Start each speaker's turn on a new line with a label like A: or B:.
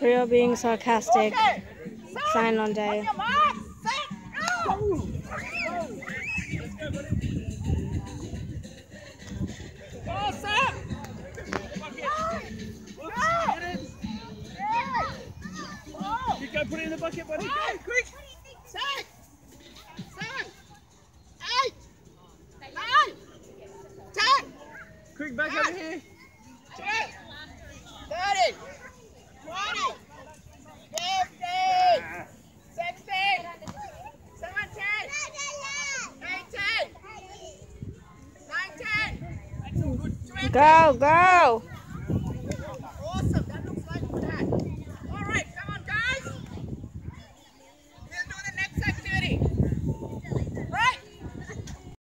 A: We are being sarcastic. Sign on day.
B: Go put it in the bucket, buddy. Go, quick. Set. Set. Eight. Nine. Ten. Quick, back over here.
A: Go, go!